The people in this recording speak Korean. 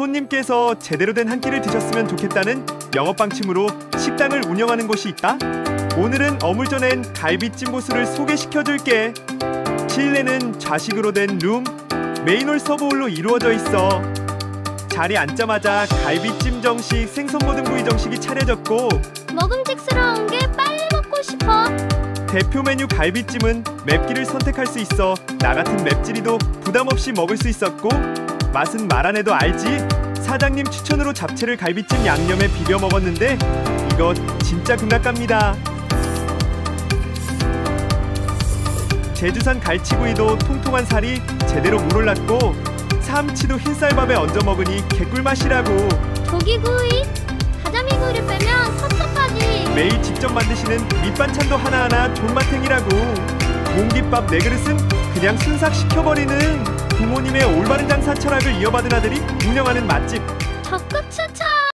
손님께서 제대로 된 한 끼를 드셨으면 좋겠다는 영업 방침으로 식당을 운영하는 곳이 있다. 오늘은 어물전엔 갈비찜 보수를 소개시켜 줄게. 실내는 좌식으로 된 룸, 메인홀 서브홀로 이루어져 있어. 자리 앉자마자 갈비찜 정식, 생선 모든 부위 정식이 차려졌고 먹음직스러운 게 빨리 먹고 싶어. 대표 메뉴 갈비찜은 맵기를 선택할 수 있어 나 같은 맵찔이도 부담 없이 먹을 수 있었고 맛은 말 안 해도 알지? 사장님 추천으로 잡채를 갈비찜 양념에 비벼 먹었는데 이거 진짜 극락갑니다. 제주산 갈치구이도 통통한 살이 제대로 물올랐고 삼치도 흰쌀밥에 얹어 먹으니 개꿀맛이라고. 조기구이, 가자미구이를 빼면 섭섭하지. 매일 직접 만드시는 밑반찬도 하나하나 존맛탱이라고. 공깃밥 네 그릇은 그냥 순삭 시켜버리는 부모님의 올바른 장사 철학을 이어받은 아들이 운영하는 맛집. 적극 추천!